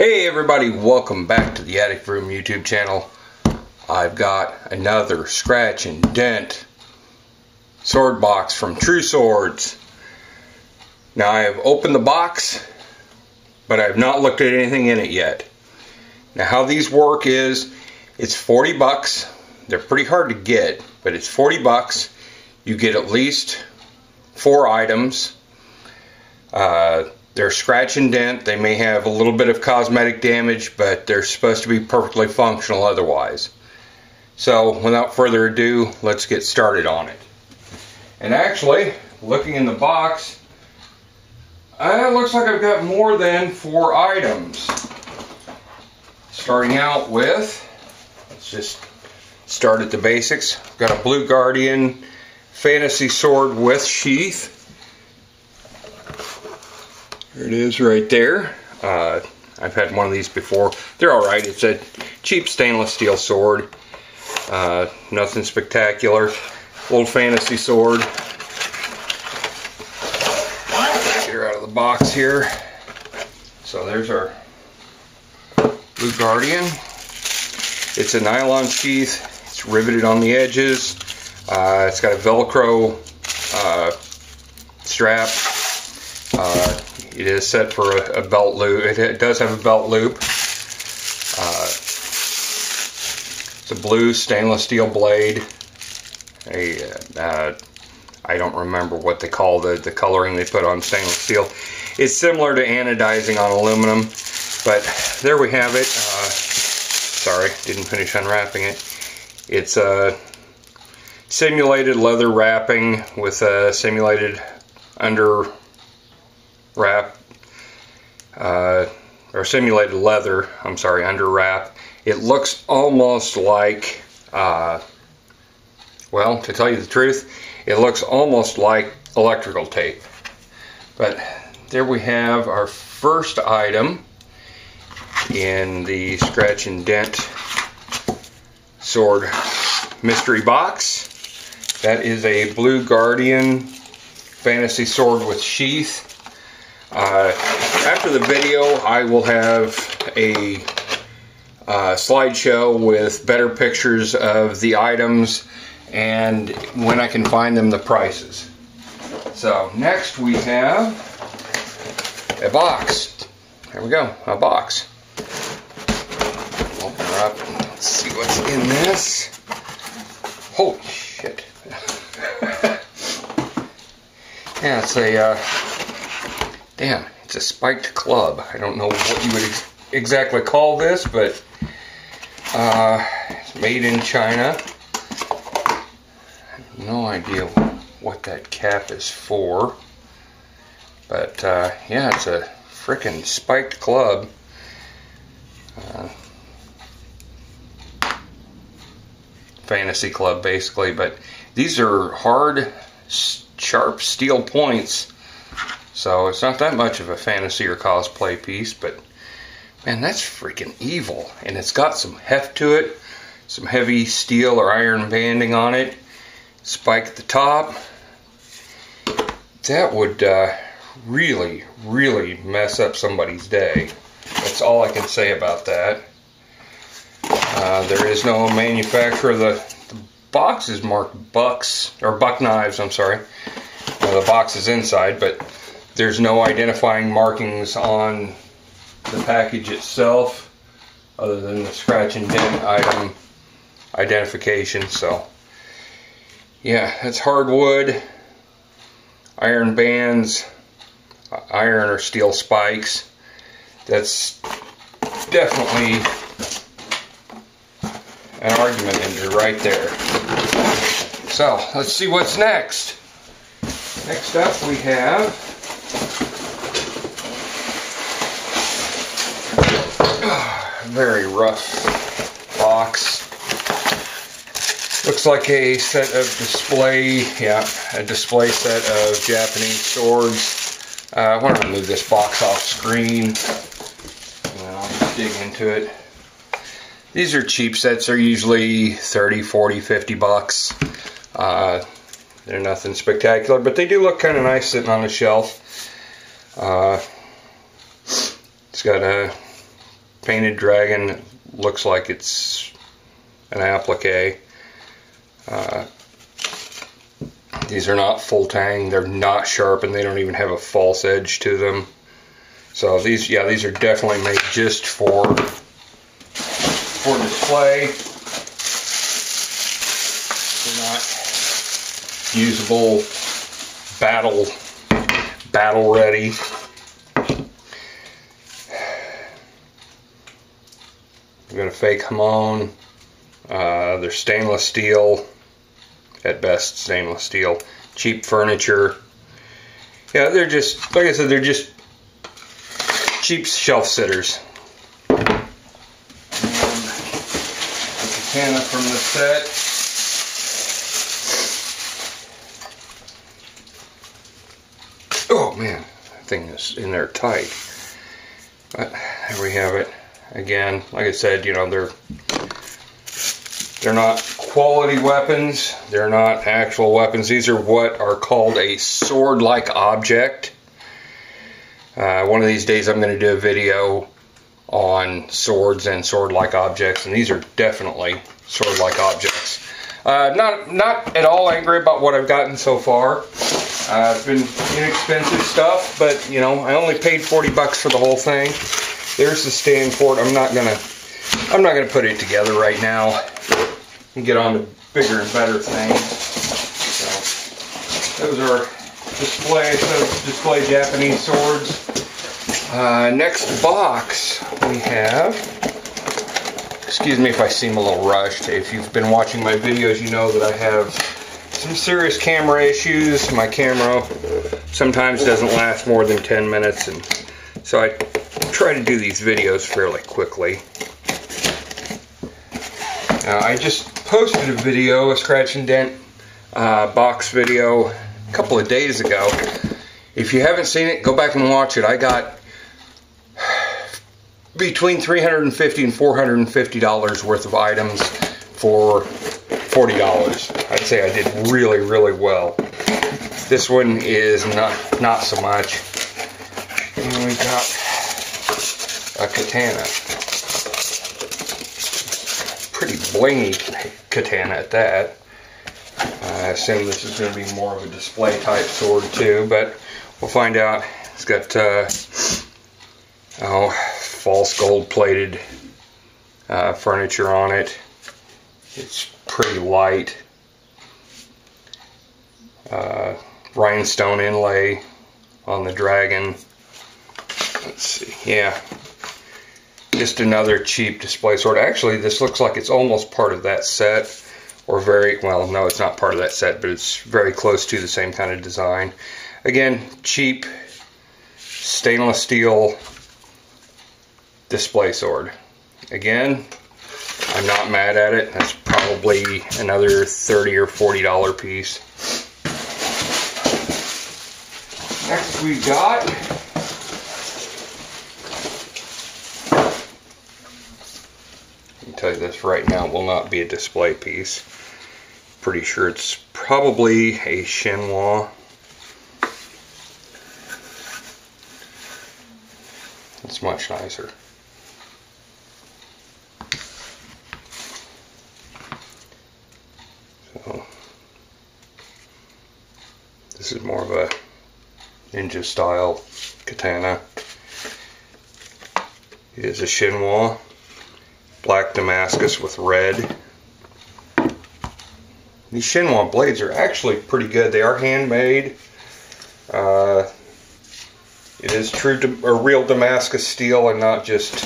Hey everybody, welcome back to the Attic Room YouTube channel. I've got another scratch and dent sword box from True Swords. Now I have opened the box, but I have not looked at anything in it yet. Now how these work is, it's 40 bucks. They're pretty hard to get, but it's 40 bucks. You get at least four items. Uh, they're scratch and dent. They may have a little bit of cosmetic damage, but they're supposed to be perfectly functional otherwise. So without further ado, let's get started on it. And actually, looking in the box, uh, it looks like I've got more than four items. Starting out with, let's just start at the basics. Got a Blue Guardian Fantasy Sword with sheath. There it is right there. Uh, I've had one of these before. They're alright. It's a cheap stainless steel sword. Uh, nothing spectacular. Old fantasy sword. Get her out of the box here. So there's our Blue Guardian. It's a nylon sheath. It's riveted on the edges. Uh, it's got a Velcro uh, strap. Uh, it is set for a, a belt loop. It, it, does have a belt loop. Uh, it's a blue stainless steel blade. A, uh, I don't remember what they call the, the coloring they put on stainless steel. It's similar to anodizing on aluminum, but there we have it. Uh, sorry, didn't finish unwrapping it. It's a simulated leather wrapping with a simulated under wrap uh, or simulated leather I'm sorry under wrap. It looks almost like uh, well to tell you the truth it looks almost like electrical tape. But there we have our first item in the scratch and dent sword mystery box. That is a blue guardian fantasy sword with sheath uh, after the video, I will have a uh, slideshow with better pictures of the items and when I can find them, the prices. So next we have a box. There we go, a box. Open her up and see what's in this. Holy shit. yeah, it's a uh, Damn, it's a spiked club. I don't know what you would ex exactly call this, but uh, it's made in China. No idea what that cap is for. But uh, yeah, it's a freaking spiked club. Uh, fantasy club basically, but these are hard, sharp steel points so it's not that much of a fantasy or cosplay piece, but man, that's freaking evil. And it's got some heft to it, some heavy steel or iron banding on it, spike at the top. That would uh, really, really mess up somebody's day. That's all I can say about that. Uh, there is no manufacturer. The, the box is marked Bucks, or Buck Knives, I'm sorry. Well, the box is inside, but there's no identifying markings on the package itself other than the scratch and dent item identification. So, yeah, it's hardwood, iron bands, iron or steel spikes. That's definitely an argument ender right there. So, let's see what's next. Next up we have very rough box. Looks like a set of display, yeah, a display set of Japanese swords. Uh, I want to move this box off screen. And I'll just dig into it. These are cheap sets. They're usually 30, 40, 50 bucks. Uh, they're nothing spectacular, but they do look kind of nice sitting on the shelf. Uh, it's got a painted dragon looks like it's an applique. Uh, these are not full tang. They're not sharp, and they don't even have a false edge to them. So these, yeah, these are definitely made just for for display. They're not usable battle battle ready. We've got a fake hamon. Uh, they're stainless steel, at best stainless steel. Cheap furniture. Yeah, they're just, like I said, they're just cheap shelf sitters. And katana from the set. Oh man, that thing is in there tight. But there we have it. Again, like I said, you know, they're they're not quality weapons. They're not actual weapons. These are what are called a sword-like object. Uh, one of these days I'm going to do a video on swords and sword-like objects, and these are definitely sword-like objects. Uh, not not at all angry about what I've gotten so far. Uh, it's been inexpensive stuff, but you know I only paid 40 bucks for the whole thing. There's the stand for it. I'm not gonna I'm not gonna put it together right now and get on to bigger and better things. So those are display so display Japanese swords. Uh, next box we have. Excuse me if I seem a little rushed. If you've been watching my videos, you know that I have some serious camera issues. My camera sometimes doesn't last more than 10 minutes, and so I try to do these videos fairly quickly. Uh, I just posted a video, a scratch and dent uh, box video, a couple of days ago. If you haven't seen it, go back and watch it. I got between 350 and 450 dollars worth of items for 40 dollars. I'd say I did really, really well. This one is not not so much. And we got a katana pretty blingy katana at that. I assume this is going to be more of a display type sword too, but we'll find out. It's got uh, oh false gold plated uh, furniture on it. It's pretty light. Uh, rhinestone inlay on the dragon. Let's see, yeah, just another cheap display sword. Actually, this looks like it's almost part of that set. Or very, well, no, it's not part of that set, but it's very close to the same kind of design. Again, cheap stainless steel display sword. Again, I'm not mad at it. That's probably another 30 or $40 piece. Next we got tell you this right now, will not be a display piece. Pretty sure it's probably a Shinwa. It's much nicer. So, this is more of a ninja style katana. It is a Shinwa black Damascus with red. These Shinwa blades are actually pretty good. They are handmade. Uh, it is true to a real Damascus steel and not just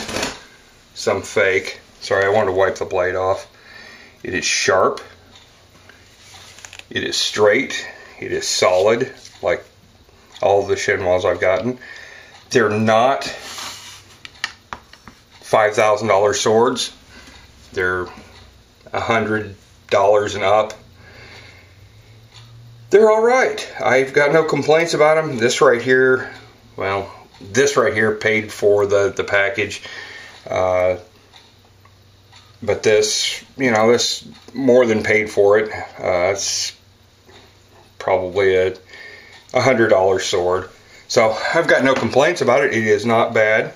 some fake. Sorry, I wanted to wipe the blade off. It is sharp. It is straight. It is solid, like all the Shinwa I've gotten. They're not $5,000 swords. They're $100 and up. They're all right. I've got no complaints about them. This right here, well, this right here paid for the, the package. Uh, but this, you know, this more than paid for it. Uh, it's probably a $100 sword. So I've got no complaints about it. It is not bad.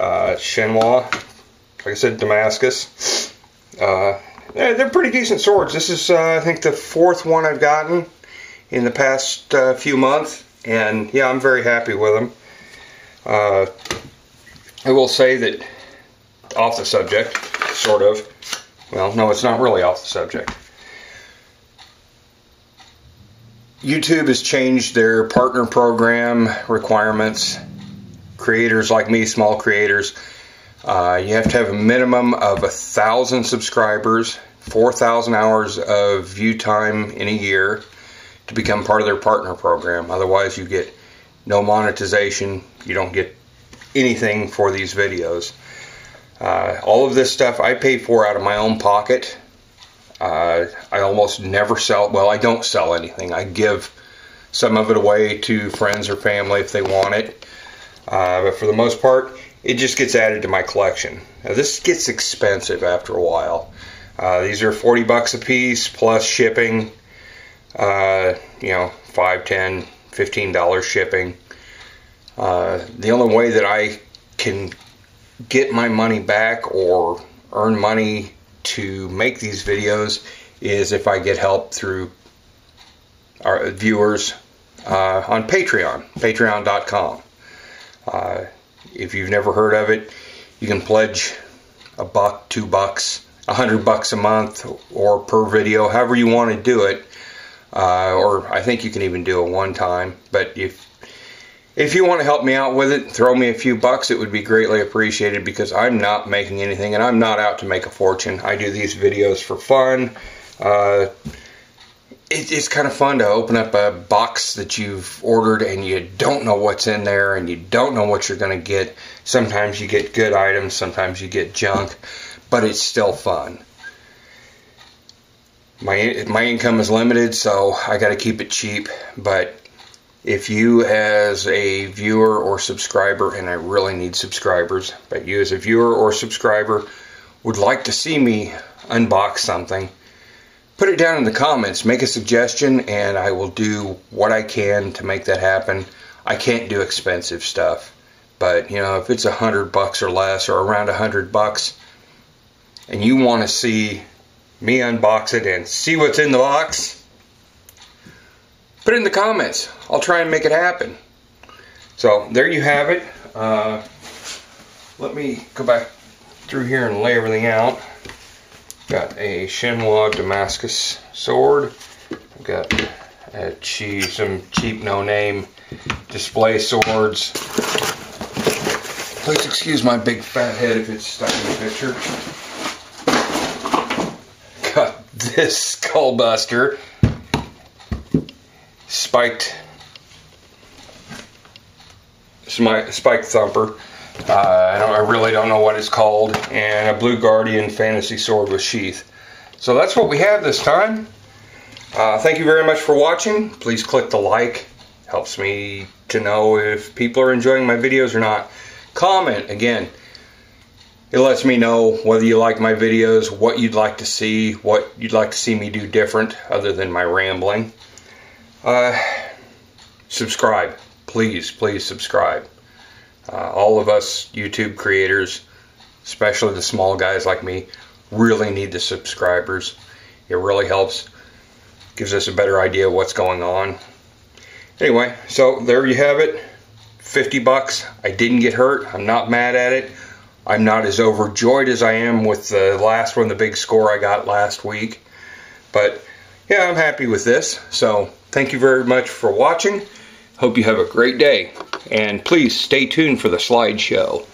Uh, Shinwa, like I said, Damascus. Uh, they're pretty decent swords. This is, uh, I think, the fourth one I've gotten in the past uh, few months, and yeah, I'm very happy with them. Uh, I will say that off the subject, sort of. Well, no, it's not really off the subject. YouTube has changed their partner program requirements. Creators like me, small creators, uh, you have to have a minimum of a thousand subscribers, 4,000 hours of view time in a year to become part of their partner program. Otherwise, you get no monetization. You don't get anything for these videos. Uh, all of this stuff I pay for out of my own pocket. Uh, I almost never sell, well, I don't sell anything. I give some of it away to friends or family if they want it. Uh, but for the most part, it just gets added to my collection. Now, this gets expensive after a while. Uh, these are 40 bucks a piece plus shipping, uh, you know, 5, 10, 15 dollars shipping. Uh, the only way that I can get my money back or earn money to make these videos is if I get help through our viewers uh, on Patreon, patreon.com. Uh, if you've never heard of it, you can pledge a buck, two bucks, a hundred bucks a month, or per video, however you want to do it. Uh, or I think you can even do it one time. But if if you want to help me out with it, throw me a few bucks. It would be greatly appreciated because I'm not making anything and I'm not out to make a fortune. I do these videos for fun. Uh, it, it's kind of fun to open up a box that you've ordered and you don't know what's in there and you don't know what you're going to get. Sometimes you get good items, sometimes you get junk, but it's still fun. My my income is limited, so I got to keep it cheap. But if you, as a viewer or subscriber, and I really need subscribers, but you as a viewer or subscriber would like to see me unbox something put it down in the comments. Make a suggestion, and I will do what I can to make that happen. I can't do expensive stuff, but you know, if it's a hundred bucks or less, or around a hundred bucks, and you want to see me unbox it and see what's in the box, put it in the comments. I'll try and make it happen. So there you have it. Uh, let me go back through here and lay everything out. Got a Shinwa Damascus sword. I've got a cheap, some cheap no-name display swords. Please excuse my big fat head if it's stuck in the picture. Got this skullbuster. Spiked spiked thumper. Uh, I, don't, I really don't know what it's called, and a Blue Guardian Fantasy Sword with Sheath. So that's what we have this time. Uh, thank you very much for watching. Please click the like. Helps me to know if people are enjoying my videos or not. Comment, again. It lets me know whether you like my videos, what you'd like to see, what you'd like to see me do different other than my rambling. Uh, subscribe. Please, please subscribe. Uh, all of us YouTube creators, especially the small guys like me, really need the subscribers. It really helps, gives us a better idea of what's going on. Anyway, so there you have it. 50 bucks. I didn't get hurt. I'm not mad at it. I'm not as overjoyed as I am with the last one, the big score I got last week. But yeah, I'm happy with this. So thank you very much for watching. Hope you have a great day. And please stay tuned for the slideshow.